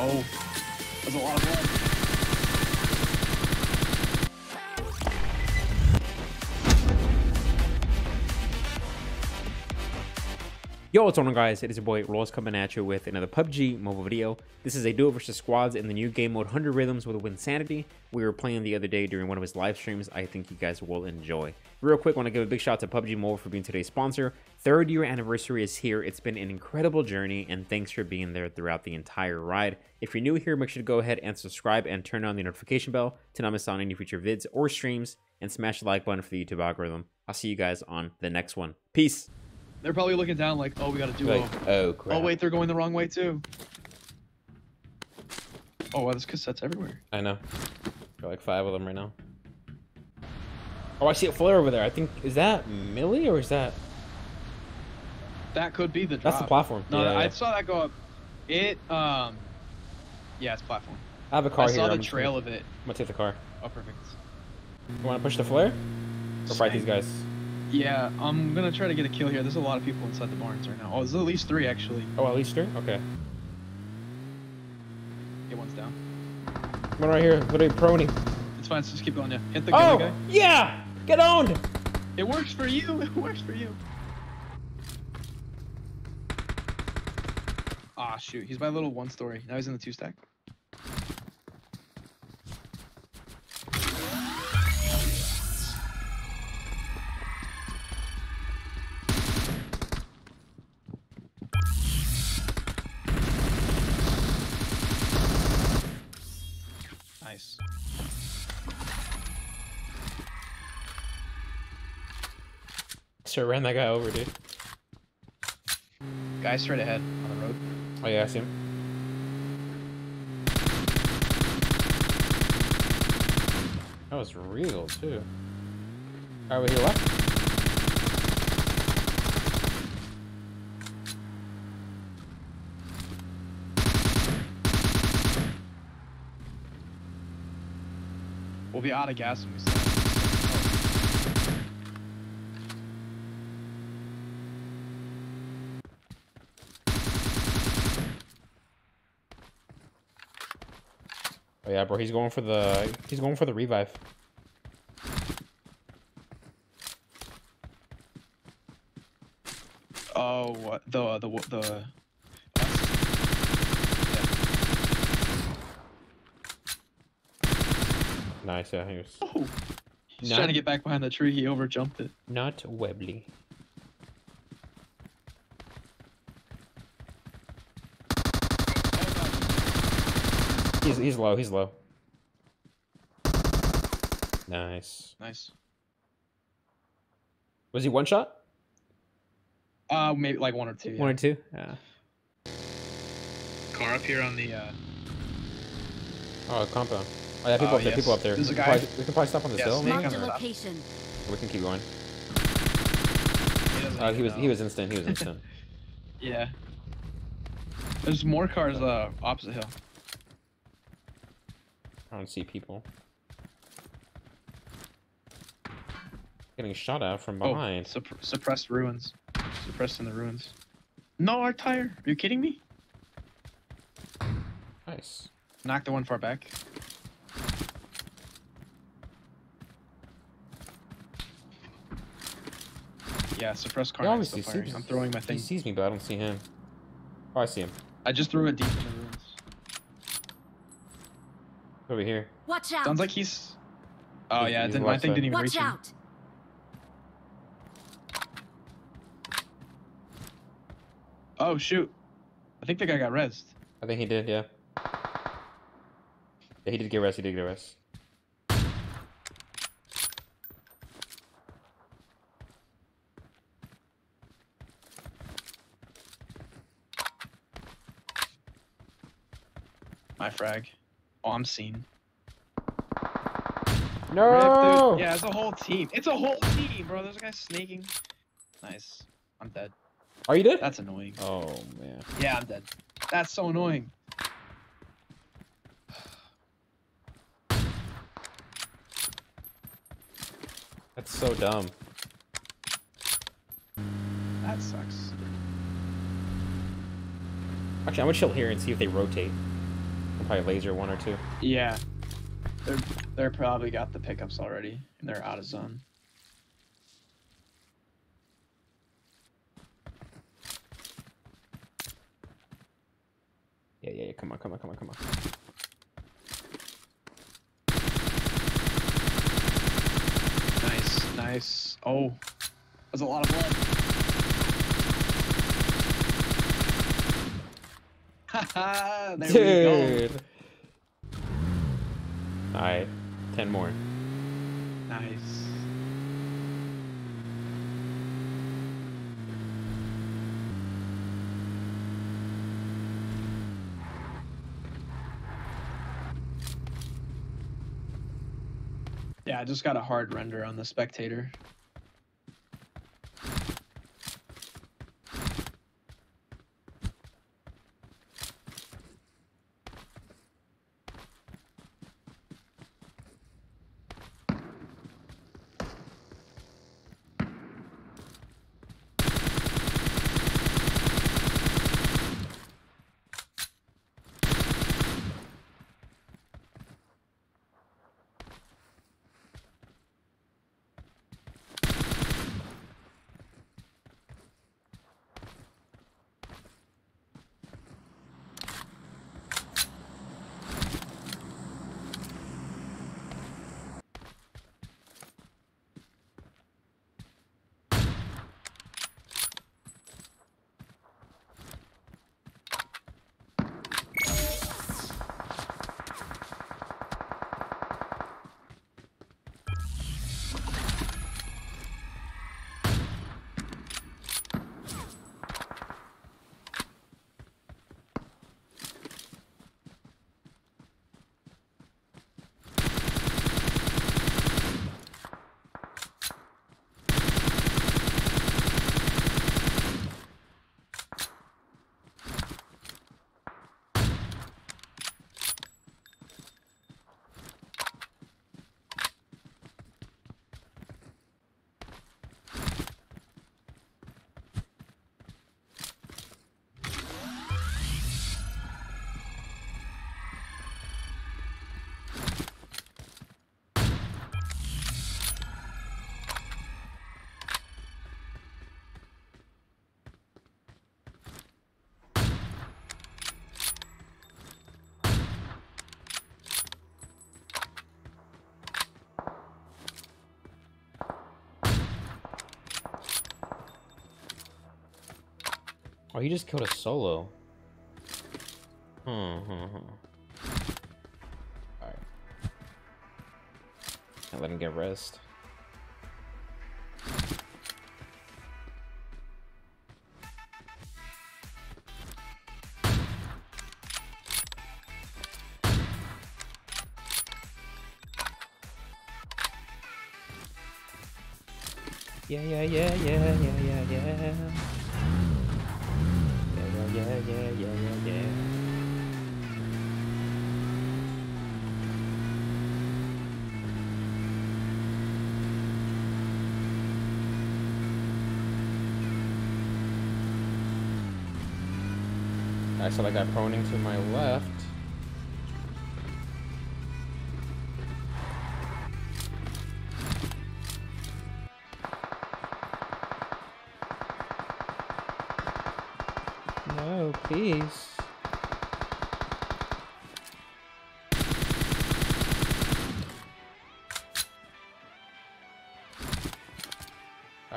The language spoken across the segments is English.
Oh, there's a lot of blood. Yo, what's going on guys? It is your boy Rolls coming at you with another PUBG mobile video. This is a duo versus squads in the new game mode 100 Rhythms with Wynnsanity. We were playing the other day during one of his live streams. I think you guys will enjoy. Real quick, want to give a big shout out to PUBG Mobile for being today's sponsor. Third year anniversary is here. It's been an incredible journey and thanks for being there throughout the entire ride. If you're new here, make sure to go ahead and subscribe and turn on the notification bell to not miss out on any future vids or streams and smash the like button for the YouTube algorithm. I'll see you guys on the next one. Peace. They're probably looking down like, oh, we got a duo. Like, oh crap. oh, wait, they're going the wrong way too. Oh, wow, there's cassettes everywhere. I know. Got like five of them right now. Oh, I see a flare over there. I think is that Millie or is that? That could be the drop. That's the platform. No, yeah, I yeah. saw that go up. It, um, yeah, it's platform. I have a car I here. I saw the I'm trail gonna, of it. I'm gonna take the car. Oh, perfect. You want to push the flare or fight these guys? Yeah, I'm gonna try to get a kill here. There's a lot of people inside the barns right now. Oh, there's at least three actually. Oh, at least three. Okay. Get one's down. One right here. Literally prony. It's fine. Just keep going. Yeah, hit the Oh, guy. yeah! Get owned! It works for you. It works for you. Ah, shoot. He's my little one story. Now he's in the two stack. Nice. Sure, ran that guy over, dude. Guy straight ahead on the road. Mm. Oh yeah, I see him. That was real too. Alright, we here left. We'll be out of gas when we start. Oh yeah, bro, he's going for the he's going for the revive. Oh, what the the the. Nice, yeah, he was Oh, he's Not- trying to get back behind the tree. He overjumped it. not Webley. He's he's low, he's low. Nice. Nice. Was he one shot? Uh, maybe like one or two. One Yeah. or two? Yeah. Car up here on the. uh Oh, compound. Oh yeah, people Oh, up there, people up there. There's we, can probably, we can probably stop on this Yeah, hill. snake maybe, Marked a location. we can keep going. He, Uh, he even was he was instant. He was instant. Yeah. There's more cars uh opposite hill. I don't see people. Getting shot at from oh, behind. Oh, supp- suppressed ruins. Suppressed in the ruins. No, our tire. Are you kidding me? Nice. Knock the one far back. Yeah, suppressed car. He obviously sees. I'm throwing my thing. He sees me, but I don't see him. Oh, I see him. I just threw it deep in the. Over here. Watch out! Sounds like he's. Oh yeah, it didn't, my thing didn't even Watch reach him. out! Oh shoot! I think the guy got rezzed. I think he did. Yeah. Yeah, he did get rezzed. He did get rezzed. My frag. Oh, I'm seen. No. Rip. Yeah, it's a whole team. It's a whole team, bro. There's a guy snaking. Nice. I'm dead. Are you dead? That's annoying. Oh man. Yeah, I'm dead. That's so annoying. That's so dumb. That sucks. Actually, I'm gonna chill here and see if they rotate. Probably laser one or two. Yeah. They're they're probably got the pickups already and they're out of zone. Yeah, yeah, yeah. Come on, come on, come on, come on. Nice, nice. Oh, that's a lot of blood. Haha, there we Dude. All right, ten more. Nice. Yeah, I just got a hard render on the spectator. Oh, he just killed a solo. Hmm, hmm, hmm. Alright. Can't let him get rezzed. Yeah, yeah, yeah, yeah, yeah, yeah, yeah. Yeah, yeah, yeah, yeah. I saw that guy proning to my left.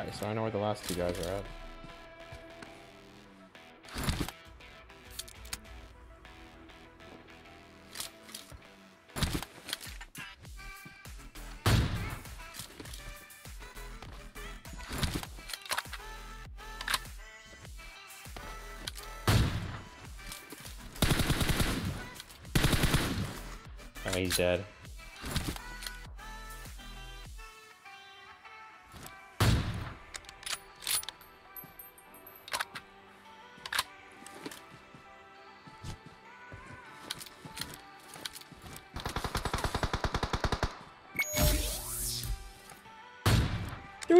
Alright, so I know where the last two guys are at. Oh, he's dead.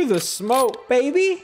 Through the smoke, baby!